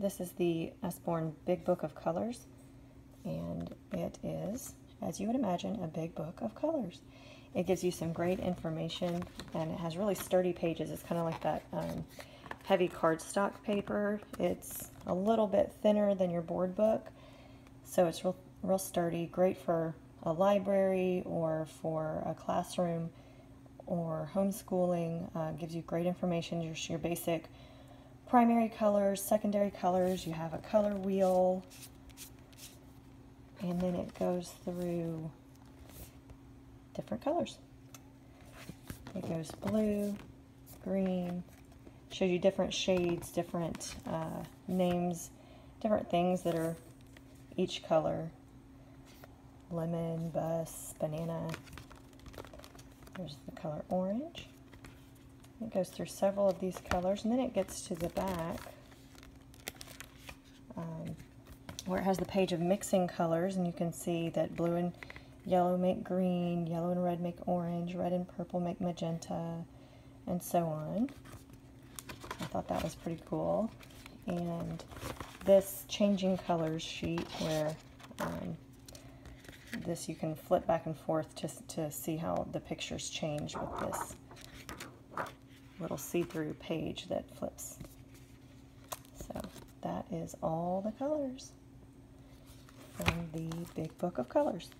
This is the Usborne Big Book of Colors, and it is, as you would imagine, a big book of colors. It gives you some great information, and it has really sturdy pages. It's kind of like that um, heavy cardstock paper. It's a little bit thinner than your board book, so it's real, real sturdy. Great for a library or for a classroom or homeschooling. Uh, gives you great information, your, your basic primary colors, secondary colors. You have a color wheel, and then it goes through different colors. It goes blue, green, shows you different shades, different uh, names, different things that are each color. Lemon, bus, banana. There's the color orange. It goes through several of these colors, and then it gets to the back um, where it has the page of mixing colors, and you can see that blue and yellow make green, yellow and red make orange, red and purple make magenta, and so on. I thought that was pretty cool. And this changing colors sheet where um, this you can flip back and forth to, to see how the pictures change with this little see-through page that flips. So that is all the colors from the Big Book of Colors.